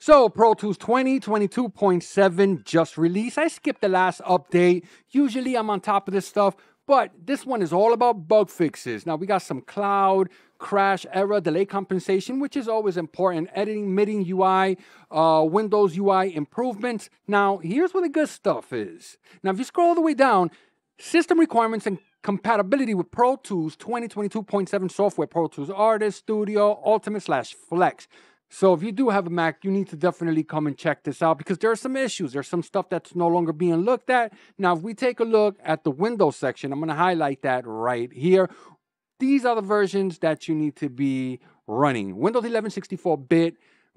So, Pro Tools 2022.7 just released. I skipped the last update. Usually I'm on top of this stuff, but this one is all about bug fixes. Now, we got some cloud, crash, error, delay compensation, which is always important, editing, MIDI UI, uh, Windows UI improvements. Now, here's where the good stuff is. Now, if you scroll all the way down, system requirements and compatibility with Pro Tools 2022.7 software, Pro Tools Artist, Studio, Ultimate slash Flex. So if you do have a Mac, you need to definitely come and check this out because there are some issues. There's some stuff that's no longer being looked at. Now, if we take a look at the Windows section, I'm going to highlight that right here. These are the versions that you need to be running. Windows 11 64-bit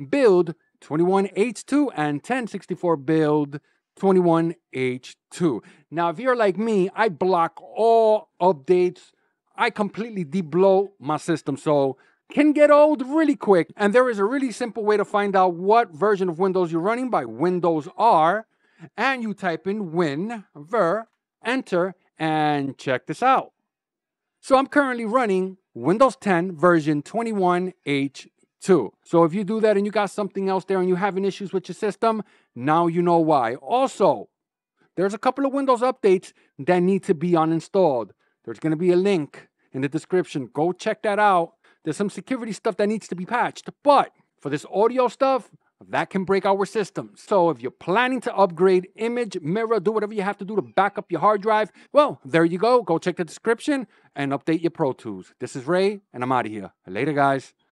build 21H2 and 1064 build 21H2. Now, if you're like me, I block all updates. I completely debloat my system. So can get old really quick. And there is a really simple way to find out what version of Windows you're running by Windows R. And you type in win, ver, enter, and check this out. So I'm currently running Windows 10 version 21H2. So if you do that and you got something else there and you're having issues with your system, now you know why. Also, there's a couple of Windows updates that need to be uninstalled. There's going to be a link in the description. Go check that out. There's some security stuff that needs to be patched, but for this audio stuff, that can break our systems. So if you're planning to upgrade image, mirror, do whatever you have to do to back up your hard drive, well, there you go. Go check the description and update your Pro Tools. This is Ray, and I'm out of here. Later, guys.